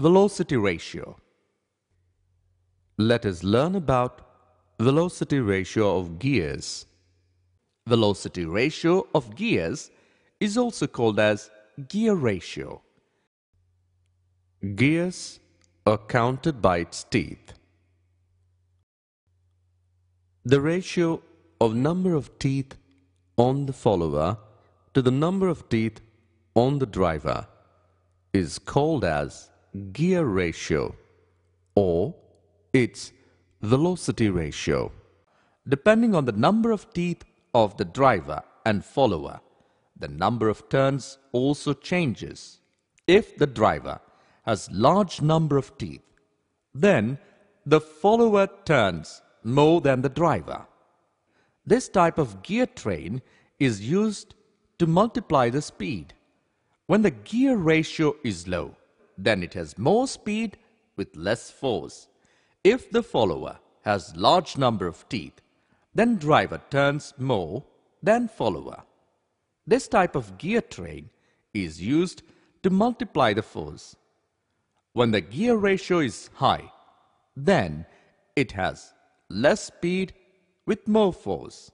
Velocity ratio. Let us learn about velocity ratio of gears. Velocity ratio of gears is also called as gear ratio. Gears are counted by its teeth. The ratio of number of teeth on the follower to the number of teeth on the driver is called as gear ratio or its velocity ratio. Depending on the number of teeth of the driver and follower, the number of turns also changes. If the driver has large number of teeth, then the follower turns more than the driver. This type of gear train is used to multiply the speed. When the gear ratio is low, then it has more speed with less force. If the follower has large number of teeth, then driver turns more than follower. This type of gear train is used to multiply the force. When the gear ratio is high, then it has less speed with more force.